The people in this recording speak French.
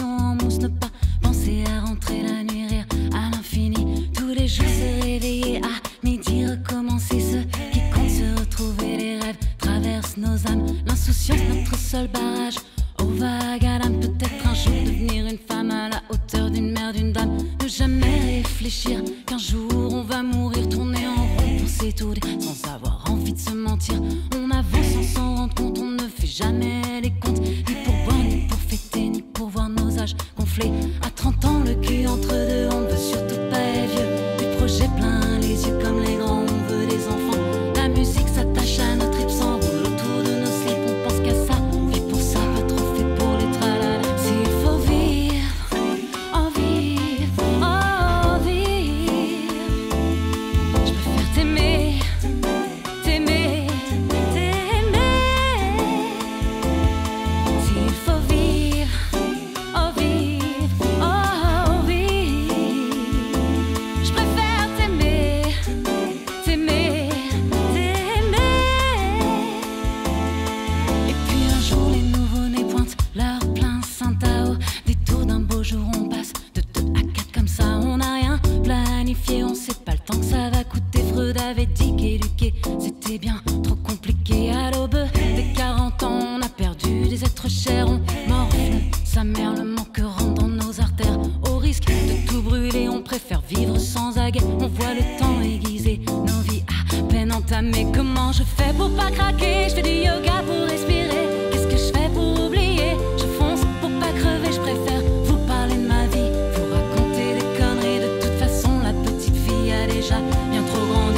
en mousse, ne pas penser à rentrer la nuit, rire à l'infini. Tous les jours se réveiller à midi, recommencer ce qui compte se retrouver. Les rêves traversent nos âmes, l'insouciance, notre seul barrage. Au vague à l'âme, peut-être un jour devenir une femme à la hauteur d'une mère, d'une dame. Ne jamais réfléchir qu'un jour on va mourir, tourner en rond pour s'étourdir sans avoir envie de se mentir. qui à l'aube des 40 ans, on a perdu des êtres chers, on morfle, sa mère le manque rentre dans nos artères, au risque de tout brûler, on préfère vivre sans aguet, on voit le temps aiguiser nos vies à peine entamées, comment je fais pour pas craquer, je fais du yoga pour respirer, qu'est-ce que je fais pour oublier, je fonce pour pas crever, je préfère vous parler de ma vie, vous raconter des conneries, de toute façon la petite fille a déjà bien trop grandi.